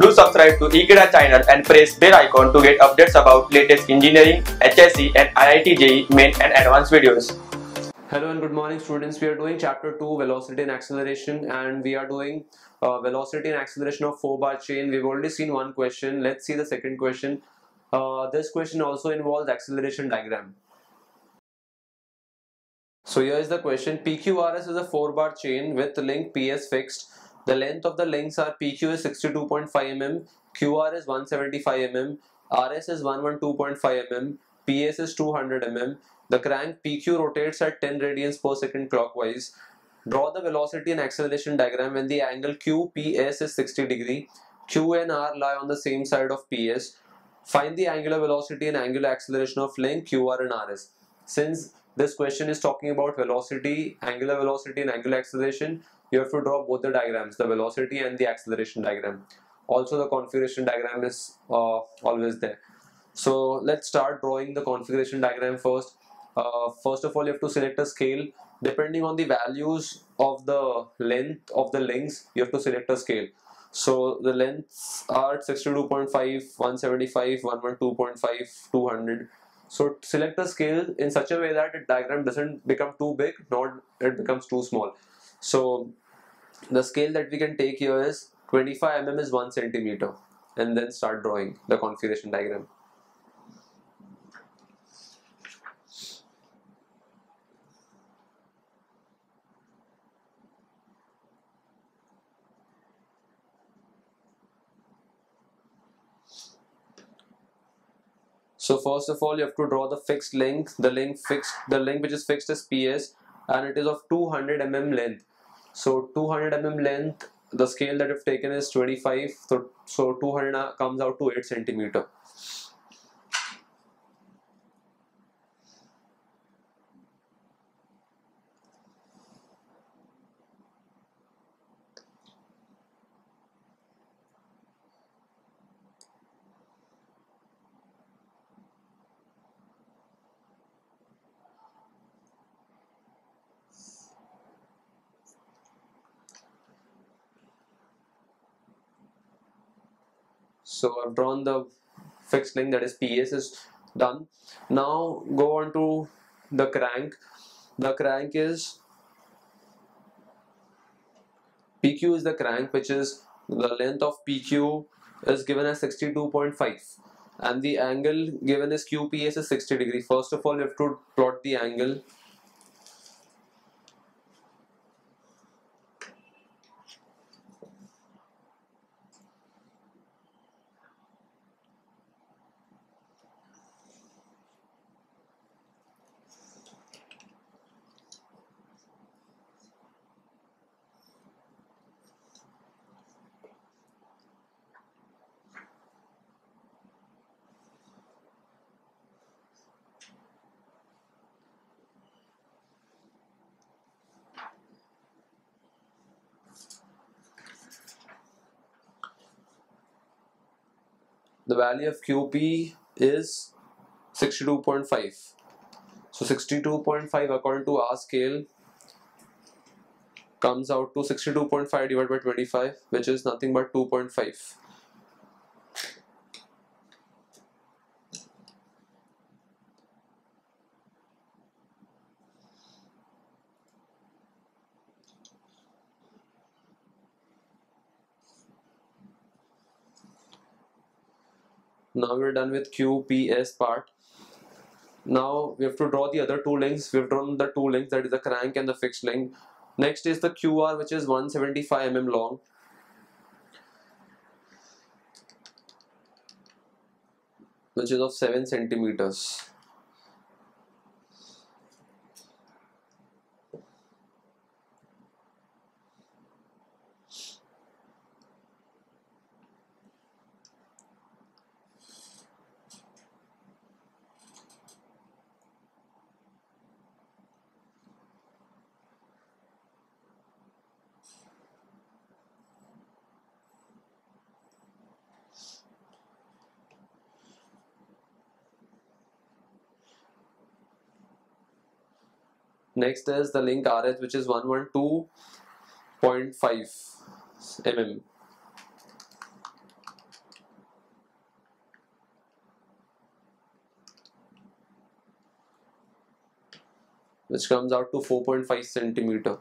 Do subscribe to Ekeeda channel and press bell icon to get updates about latest engineering, HSC and IIT JEE main and advanced videos. Hello and good morning students. We are doing chapter 2 velocity and acceleration and we are doing uh, velocity and acceleration of 4 bar chain. We've already seen one question. Let's see the second question. Uh, this question also involves acceleration diagram. So here is the question. PQRS is a 4 bar chain with link PS fixed. The length of the links are PQ is 62.5 mm, QR is 175 mm, RS is 112.5 mm, PS is 200 mm. The crank PQ rotates at 10 radians per second clockwise. Draw the velocity and acceleration diagram when the angle QPS is 60 degree. Q and R lie on the same side of PS. Find the angular velocity and angular acceleration of link QR and RS. Since this question is talking about velocity, angular velocity and angular acceleration, you have to draw both the diagrams, the velocity and the acceleration diagram. Also the configuration diagram is uh, always there. So let's start drawing the configuration diagram first. Uh, first of all, you have to select a scale. Depending on the values of the length of the links, you have to select a scale. So the lengths are 62.5, 175, 112.5, 200. So select a scale in such a way that the diagram doesn't become too big, nor it becomes too small. So the scale that we can take here is 25 mm is 1 centimeter and then start drawing the configuration diagram. So first of all, you have to draw the fixed length. The length fixed, the length which is fixed is PS, and it is of 200 mm length. So 200 mm length. The scale that you've taken is 25. So so 200 comes out to 8 centimeter. So I've drawn the fixed length that is PS is done. Now go on to the crank. The crank is PQ is the crank which is the length of PQ is given as 62.5 and the angle given is QPS is 60 degree. First of all you have to plot the angle the value of QP is 62.5 so 62.5 according to our scale comes out to 62.5 divided by 25 which is nothing but 2.5 now we're done with QPS part. Now we have to draw the other two links. We've drawn the two links that is the crank and the fixed link. Next is the QR which is 175 mm long. Which is of 7 centimeters Next is the link RH which is 112.5 mm. which comes out to 4.5 centimeter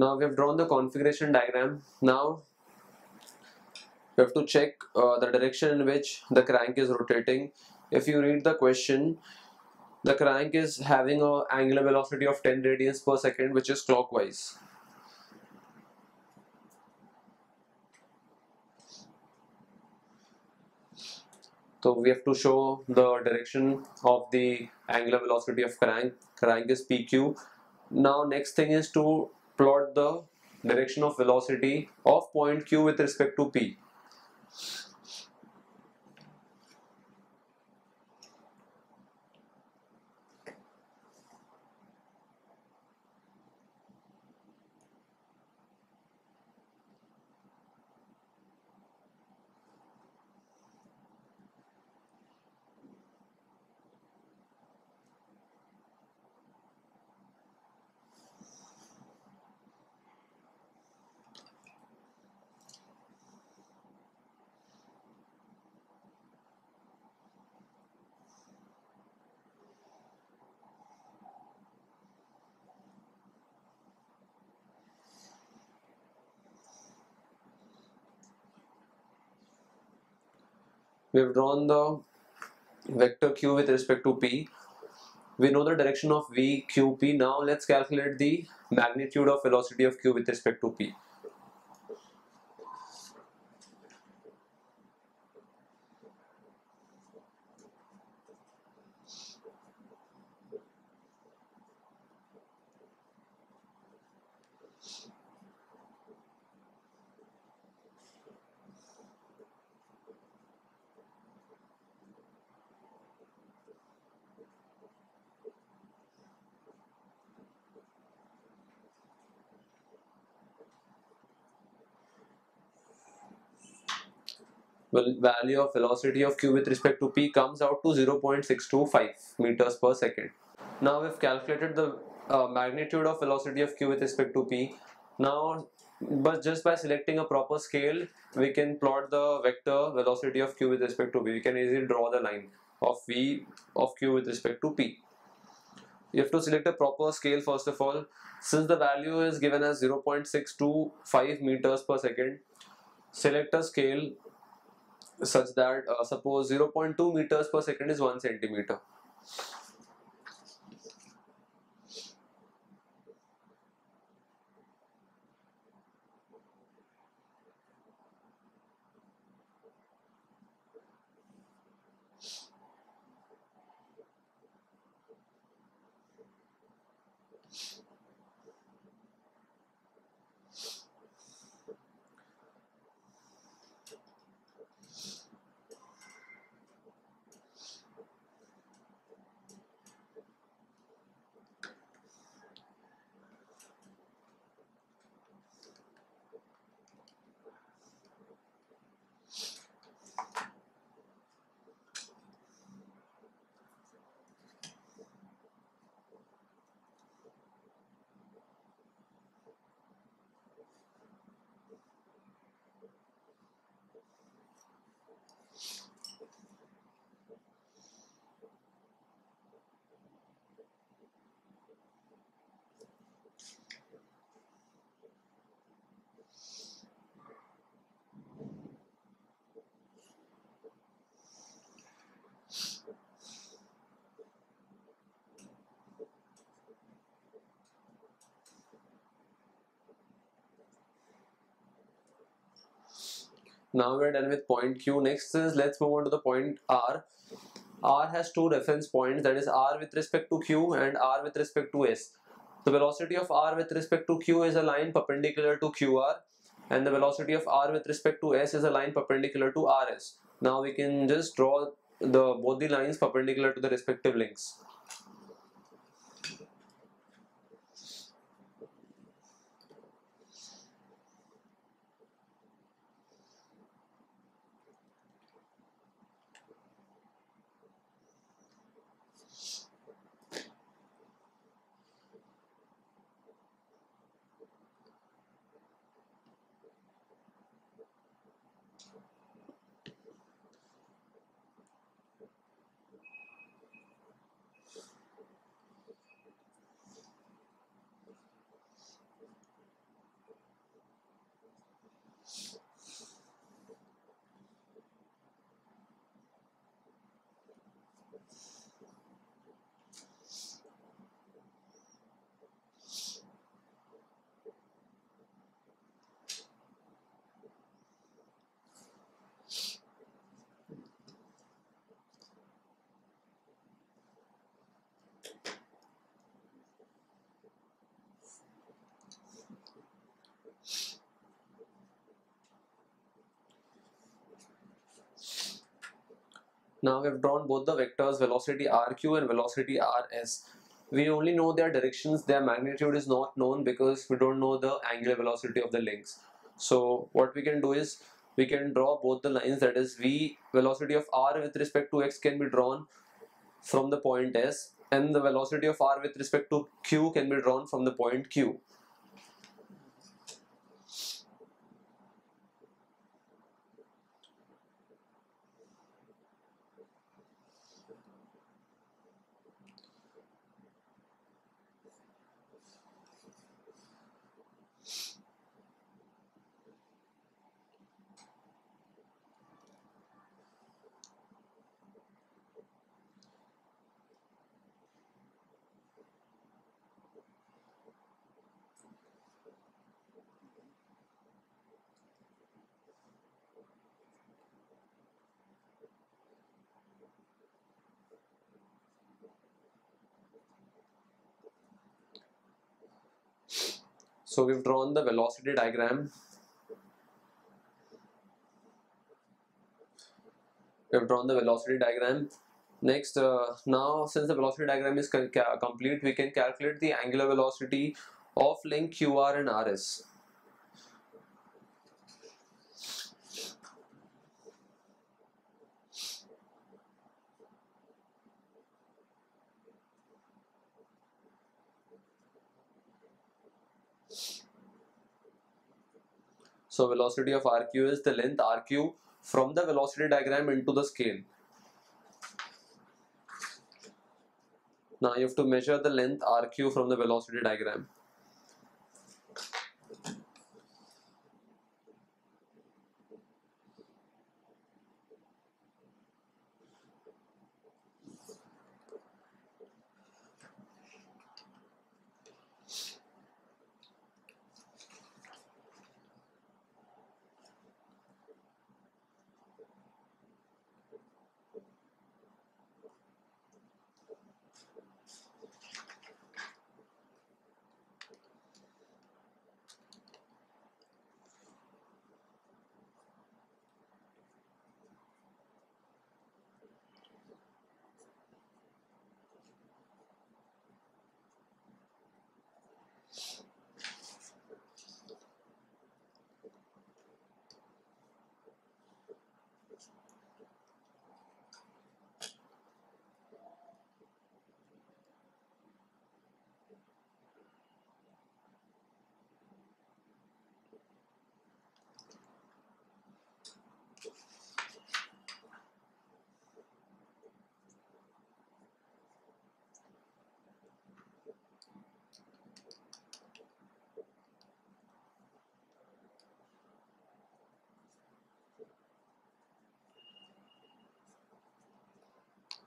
Now we have drawn the configuration diagram. Now you have to check uh, the direction in which the crank is rotating. If you read the question, the crank is having a angular velocity of 10 radians per second which is clockwise. So we have to show the direction of the angular velocity of crank. Crank is PQ. Now next thing is to plot the direction of velocity of point Q with respect to P. we have drawn the vector q with respect to p. We know the direction of v q p. Now let's calculate the magnitude of velocity of q with respect to p value of velocity of q with respect to p comes out to 0.625 meters per second. Now we've calculated the uh, magnitude of velocity of q with respect to p. Now, but just by selecting a proper scale, we can plot the vector velocity of q with respect to p. We can easily draw the line of v of q with respect to p. You have to select a proper scale first of all. Since the value is given as 0.625 meters per second, select a scale such that uh, suppose 0.2 meters per second is 1 centimeter. Now we're done with point Q. Next is let's move on to the point R. r has two reference points that is r with respect to q and r with respect to s the velocity of r with respect to q is a line perpendicular to qr and the velocity of r with respect to s is a line perpendicular to rs now we can just draw the both the lines perpendicular to the respective links Now we have drawn both the vectors velocity rq and velocity rs. We only know their directions, their magnitude is not known because we don't know the angular velocity of the links. So what we can do is we can draw both the lines that is v velocity of r with respect to s can be drawn from the point s and the velocity of r with respect to q can be drawn from the point q. So we've drawn the velocity diagram. We've drawn the velocity diagram. Next, uh, now since the velocity diagram is complete, we can calculate the angular velocity of link QR and RS. So velocity of RQ is the length RQ from the velocity diagram into the scale. Now you have to measure the length RQ from the velocity diagram.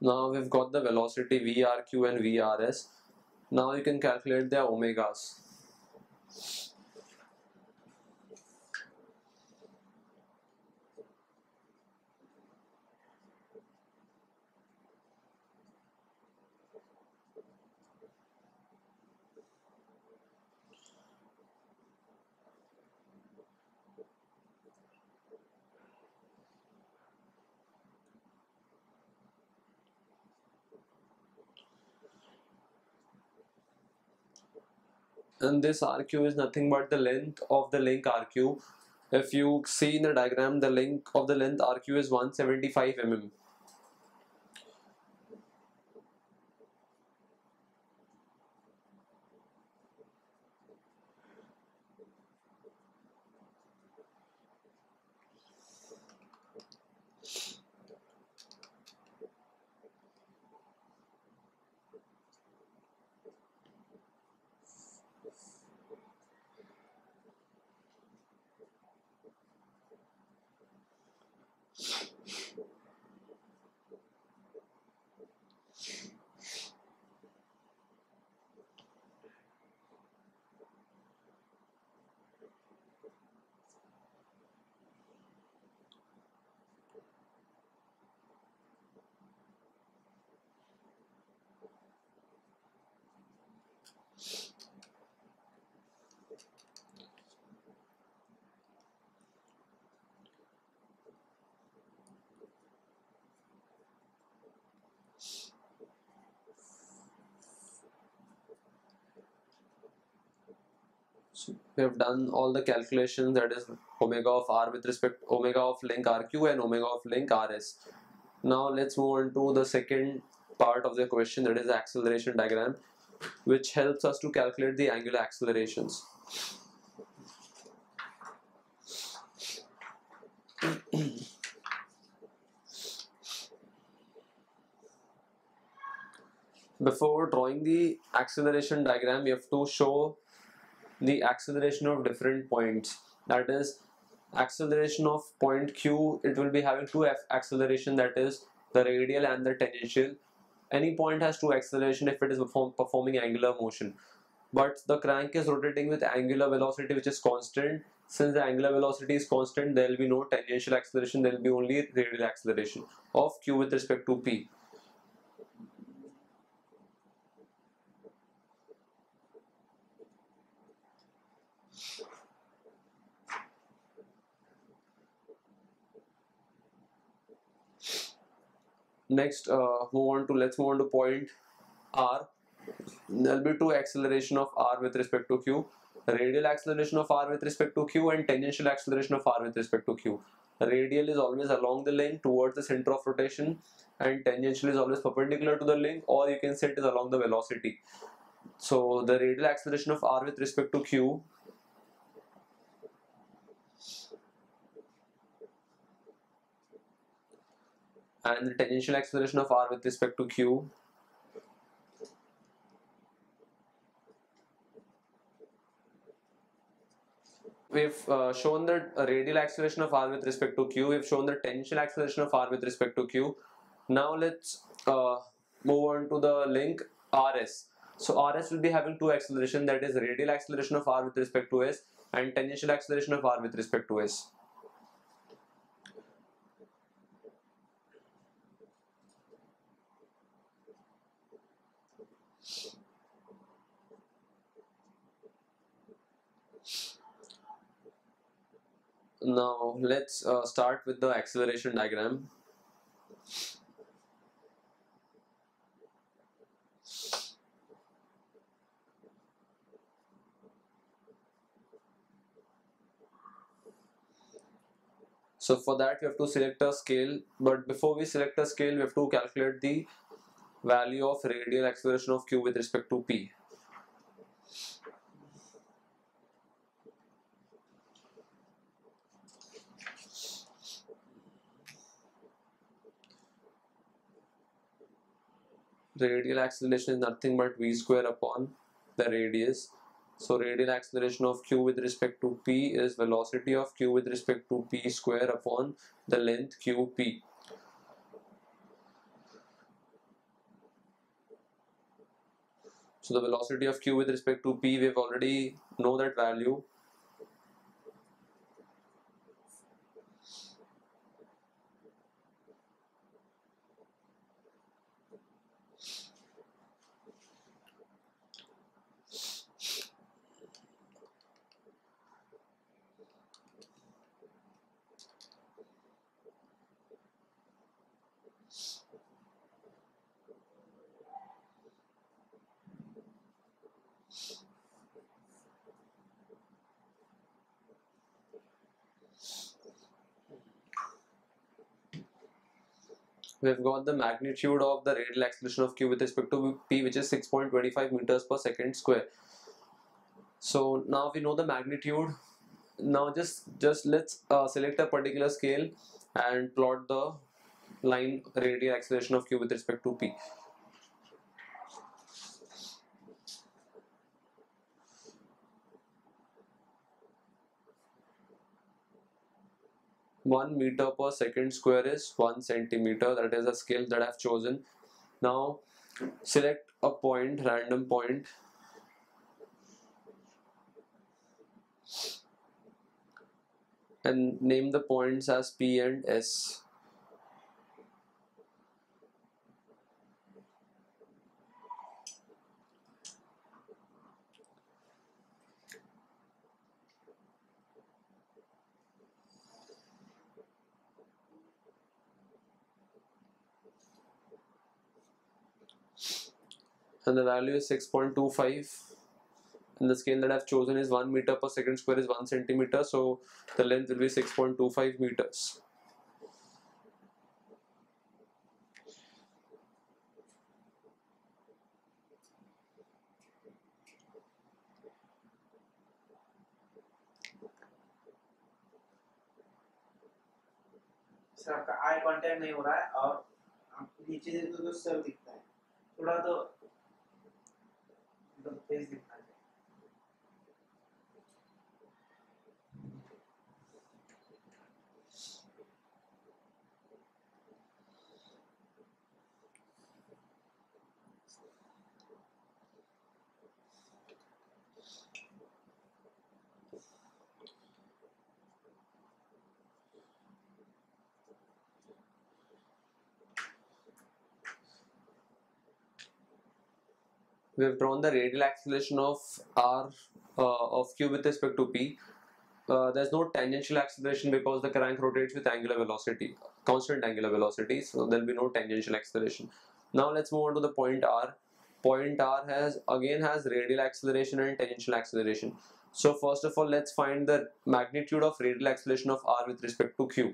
Now we've got the velocity VRQ and VRS. Now you can calculate their omegas. And this RQ is nothing but the length of the link RQ. If you see in the diagram, the length of the length RQ is 175 mm. So we have done all the calculations that is omega of r with respect omega of link rq and omega of link rs. Now let's move on to the second part of the question that is acceleration diagram which helps us to calculate the angular accelerations. Before drawing the acceleration diagram, we have to show the acceleration of different points. That is acceleration of point q it will be having two f acceleration that is the radial and the tangential. Any point has two acceleration if it is perform performing angular motion. But the crank is rotating with angular velocity which is constant. Since the angular velocity is constant there will be no tangential acceleration there will be only radial acceleration of q with respect to p next uh, move on to let's move on to point r. There will be two acceleration of r with respect to q. Radial acceleration of r with respect to q and tangential acceleration of r with respect to q. Radial is always along the link towards the center of rotation and tangential is always perpendicular to the link or you can say it is along the velocity. So the radial acceleration of r with respect to q and the tangential acceleration of r with respect to q. We've uh, shown the radial acceleration of r with respect to q. We've shown the tangential acceleration of r with respect to q. Now let's uh, move on to the link rs. So rs will be having two acceleration that is radial acceleration of r with respect to s and tangential acceleration of r with respect to s now let's uh, start with the acceleration diagram. So for that we have to select a scale. But before we select a scale we have to calculate the value of radial acceleration of q with respect to p radial acceleration is nothing but v square upon the radius. So radial acceleration of q with respect to p is velocity of q with respect to p square upon the length qp so the velocity of q with respect to p we've already know that value we've got the magnitude of the radial acceleration of q with respect to p which is 6.25 meters per second square. So now we know the magnitude. Now just just let's uh, select a particular scale and plot the line radial acceleration of q with respect to p one meter per second square is one centimeter. That is the scale that I've chosen. Now select a point random point. And name the points as P and S and the value is 6.25 and the scale that I've chosen is 1 meter per second square is 1 centimeter so the length will be 6.25 meters sir आपका eye contact नहीं हो रहा है और नीचे देखो तो sir दिखता है थोड़ा तो Então, da we have drawn the radial acceleration of r uh, of q with respect to p. Uh, there's no tangential acceleration because the crank rotates with angular velocity constant angular velocity so there'll be no tangential acceleration. Now let's move on to the point r. Point r has again has radial acceleration and tangential acceleration. So first of all let's find the magnitude of radial acceleration of r with respect to q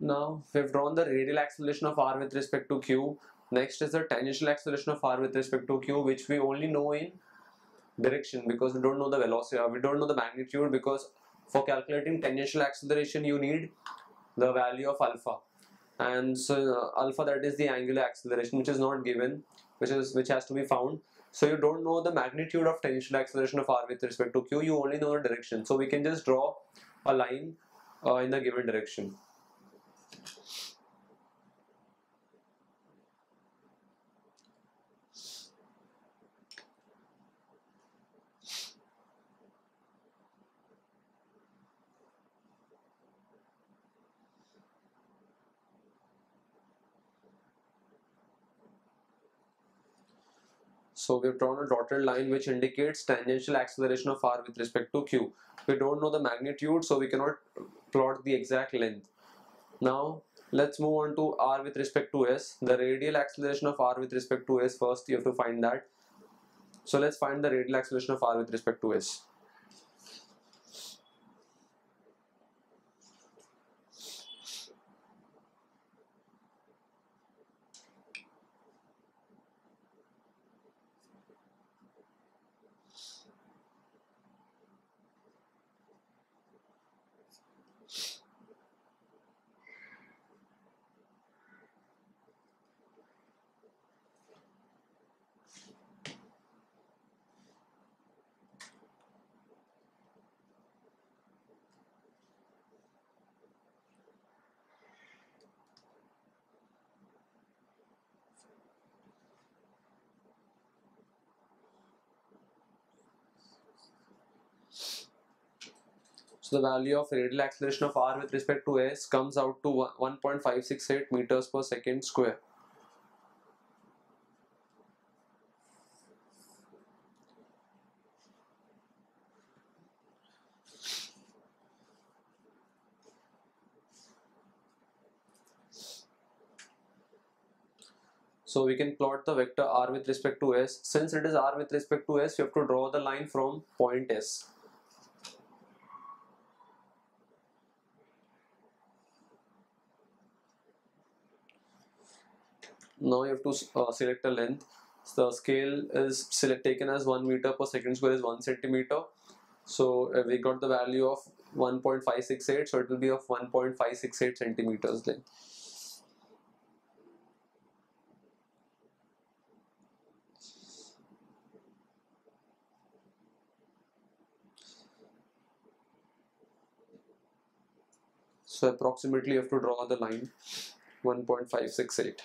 Now we've drawn the radial acceleration of r with respect to q. Next is the tangential acceleration of r with respect to q, which we only know in direction because we don't know the velocity. We don't know the magnitude because for calculating tangential acceleration you need the value of alpha, and so uh, alpha that is the angular acceleration, which is not given, which is which has to be found. So you don't know the magnitude of tangential acceleration of r with respect to q. You only know the direction. So we can just draw a line uh, in the given direction. So we've drawn a dotted line which indicates tangential acceleration of r with respect to q. We don't know the magnitude so we cannot plot the exact length. Now let's move on to r with respect to s. The radial acceleration of r with respect to s first you have to find that. So let's find the radial acceleration of r with respect to s. So the value of radial acceleration of r with respect to s comes out to 1.568 meters per second square. So we can plot the vector r with respect to s. Since it is r with respect to s, you have to draw the line from point s. now you have to uh, select a length. The scale is select taken as 1 meter per second square is 1 centimeter. So uh, we got the value of 1.568 so it will be of 1.568 centimeters length. So approximately you have to draw the line 1.568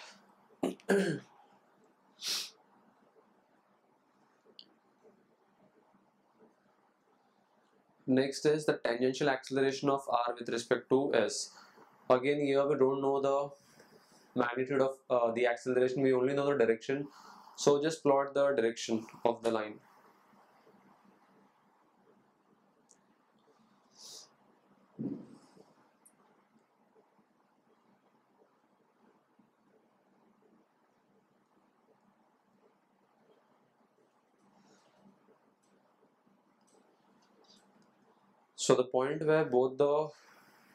Next is the tangential acceleration of r with respect to s. Again here we don't know the magnitude of uh, the acceleration, we only know the direction. So just plot the direction of the line. So the point where both the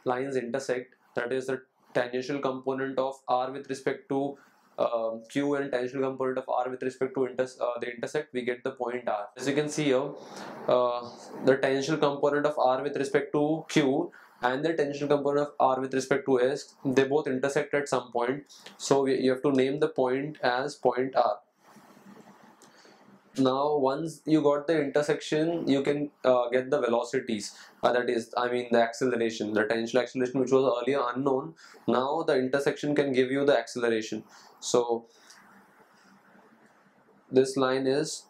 lines intersect, that is the tangential component of r with respect to uh, q and tangential component of r with respect to inter uh, the intersect, we get the point r. As you can see here, uh, the tangential component of r with respect to q and the tangential component of r with respect to s, they both intersect at some point. So we, you have to name the point as point r now once you got the intersection you can uh, get the velocities. Uh, that is i mean the acceleration the tangential acceleration which was earlier unknown. Now the intersection can give you the acceleration. So this line is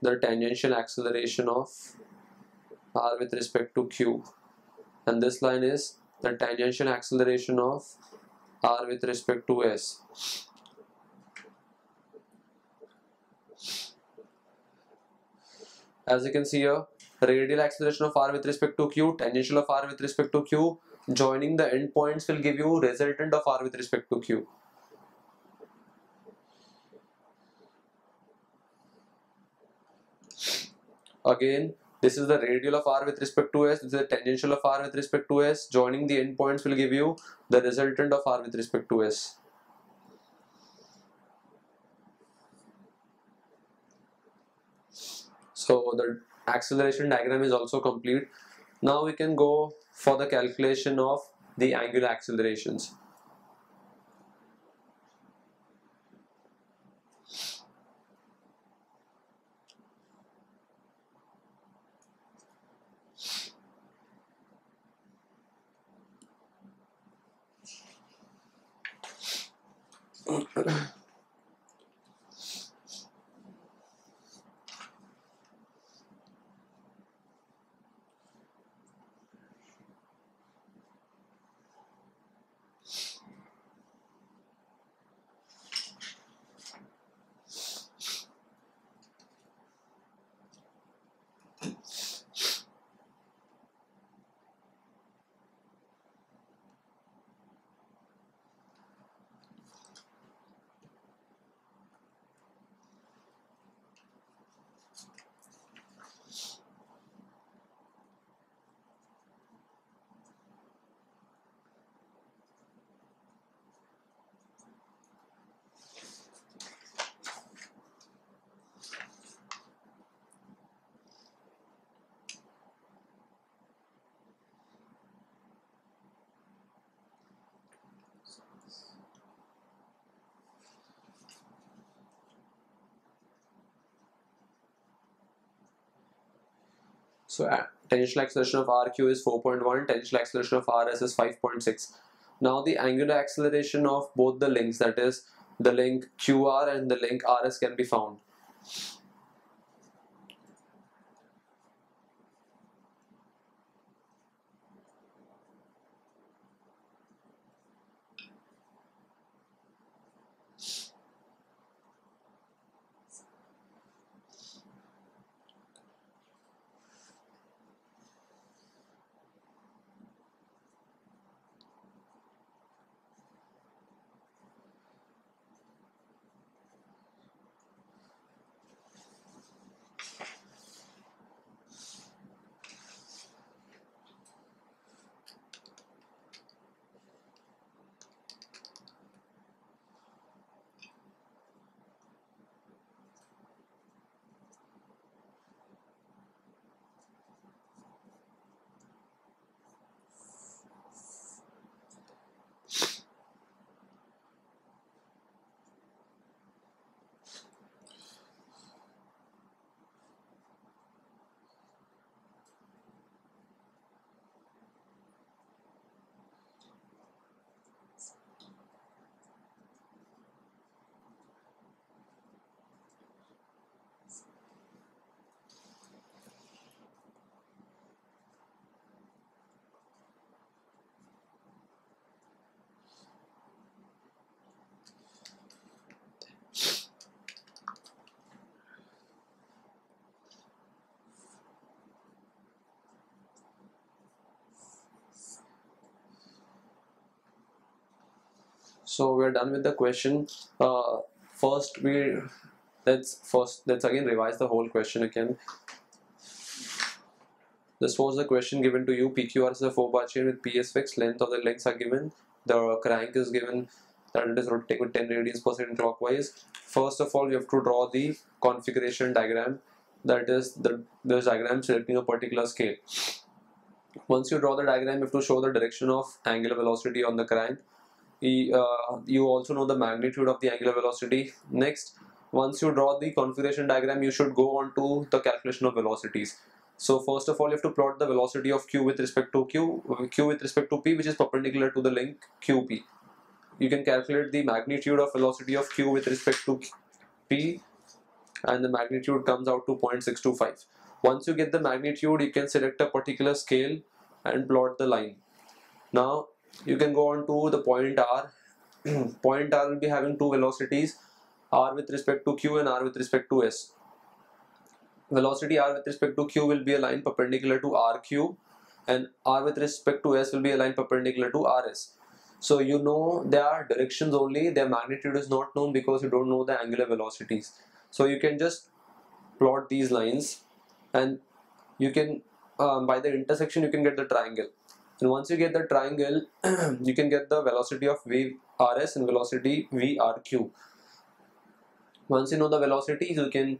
the tangential acceleration of r with respect to q. And this line is the tangential acceleration of r with respect to s as you can see here radial acceleration of r with respect to q tangential of r with respect to q joining the endpoints will give you resultant of r with respect to q. Again this is the radial of r with respect to s this is the tangential of r with respect to s joining the endpoints will give you the resultant of r with respect to s so the acceleration diagram is also complete. Now we can go for the calculation of the angular accelerations. So uh, tangential acceleration of RQ is 4.1, tangential acceleration of RS is 5.6. Now the angular acceleration of both the links, that is the link QR and the link RS can be found. So we're done with the question. Uh, first, we let's first let's again revise the whole question again. This was the question given to you. PQR is a four bar chain with PS fixed. Length of the links are given. The crank is given that it is rotating with 10 radians per second clockwise. First of all, you have to draw the configuration diagram. That is the this diagram selecting a particular scale. Once you draw the diagram, you have to show the direction of angular velocity on the crank Uh, you also know the magnitude of the angular velocity. Next once you draw the configuration diagram you should go on to the calculation of velocities. So first of all you have to plot the velocity of q with respect to q q with respect to p which is perpendicular to the link qp you can calculate the magnitude of velocity of q with respect to p and the magnitude comes out to 0.625 once you get the magnitude you can select a particular scale and plot the line. Now you can go on to the point r. Point r will be having two velocities r with respect to q and r with respect to s. Velocity r with respect to q will be a line perpendicular to rq and r with respect to s will be a line perpendicular to rs so you know their directions only. Their magnitude is not known because you don't know the angular velocities. So you can just plot these lines and you can um, by the intersection you can get the triangle and once you get the triangle you can get the velocity of wave rs and velocity vrq. Once you know the velocities you can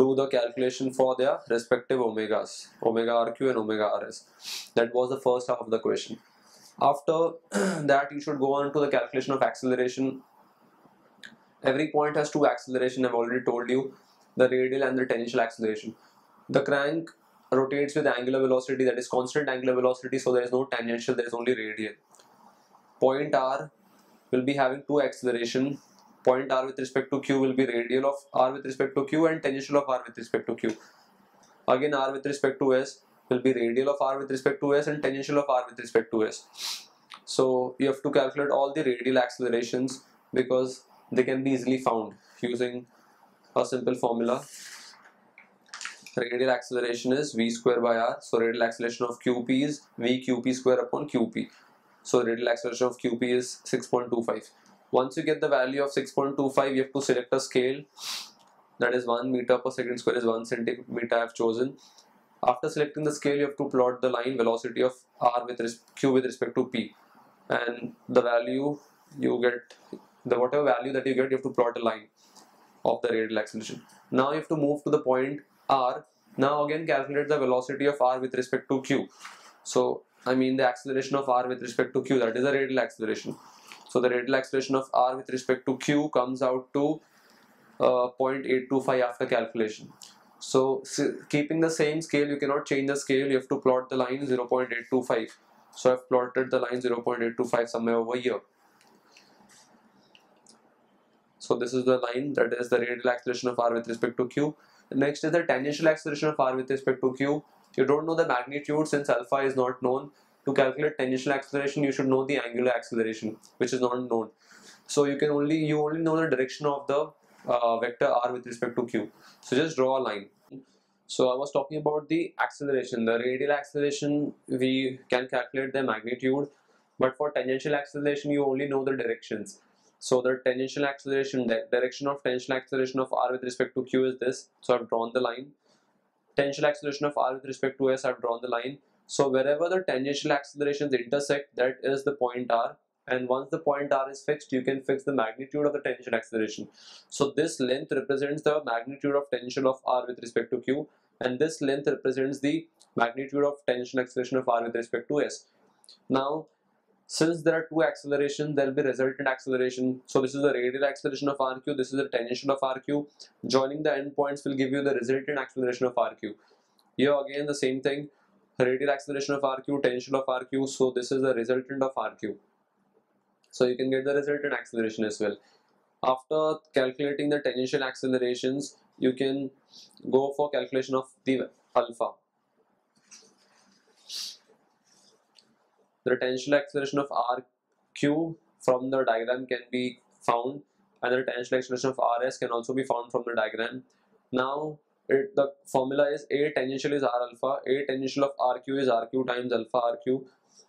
do the calculation for their respective omegas omega rq and omega rs. That was the first half of the question. After that you should go on to the calculation of acceleration. Every point has two acceleration i've already told you the radial and the tangential acceleration. The crank rotates with angular velocity that is constant angular velocity so there is no tangential there is only radial point r will be having two acceleration point r with respect to q will be radial of r with respect to q and tangential of r with respect to q. Again r with respect to s will be radial of r with respect to s and tangential of r with respect to s. So you have to calculate all the radial accelerations because they can be easily found using a simple formula. Radial acceleration is v square by r. So radial acceleration of qp is v qp square upon qp. So radial acceleration of qp is 6.25. Once you get the value of 6.25, you have to select a scale that is 1 meter per second square is 1 centimeter I have chosen. After selecting the scale, you have to plot the line velocity of r with q with respect to p and the value you get the whatever value that you get you have to plot a line of the radial acceleration now you have to move to the point r. Now again calculate the velocity of r with respect to q. So i mean the acceleration of r with respect to q that is the radial acceleration. So the radial acceleration of r with respect to q comes out to uh, 0.825 after calculation. So keeping the same scale you cannot change the scale. You have to plot the line 0.825 so I've plotted the line 0.825 somewhere over here. So this is the line that is the radial acceleration of r with respect to q. Next is the tangential acceleration of r with respect to q. You don't know the magnitude since alpha is not known. To calculate tangential acceleration, you should know the angular acceleration, which is not known. So you can only you only know the direction of the uh, vector r with respect to q. So just draw a line. So I was talking about the acceleration. The radial acceleration, we can calculate the magnitude, but for tangential acceleration, you only know the directions. So the tangential acceleration, the direction of tangential acceleration of r with respect to q is this. So I've drawn the line. Tangential acceleration of r with respect to s, I've drawn the line. So wherever the tangential accelerations intersect, that is the point r. And once the point r is fixed, you can fix the magnitude of the tangential acceleration. So this length represents the magnitude of tangential of r with respect to q and this length represents the magnitude of tangential acceleration of r with respect to s. Now, since there are two accelerations, there will be resultant acceleration. So this is the radial acceleration of rq, this is the tangential of rq. Joining the endpoints will give you the resultant acceleration of rq. Here again the same thing, radial acceleration of rq, tangential of rq. So this is the resultant of rq. So you can get the resultant acceleration as well. After calculating the tangential accelerations, you can go for calculation of the alpha. The tangential acceleration of RQ from the diagram can be found and the tangential acceleration of RS can also be found from the diagram. Now it, the formula is A tangential is R alpha, A tangential of RQ is RQ times alpha RQ.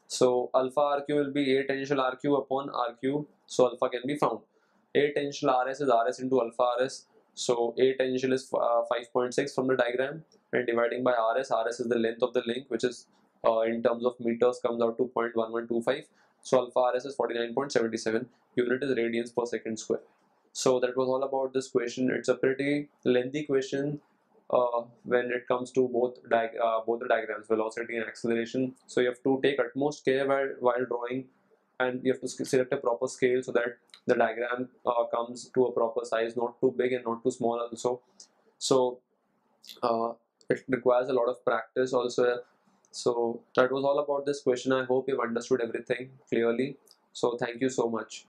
So alpha RQ will be A tangential RQ upon RQ, so alpha can be found. A tangential RS is RS into alpha RS so A tangential is uh, 5.6 from the diagram and dividing by RS, RS is the length of the link which is uh, in terms of meters comes out to 0.1125. So alpha RS is 49.77 unit is radians per second square. So that was all about this question. It's a pretty lengthy question uh, when it comes to both uh, both the diagrams, velocity and acceleration. So you have to take utmost care while, while drawing and you have to select a proper scale so that the diagram uh, comes to a proper size not too big and not too small also so uh, it requires a lot of practice also so that was all about this question. I hope you've understood everything clearly. So thank you so much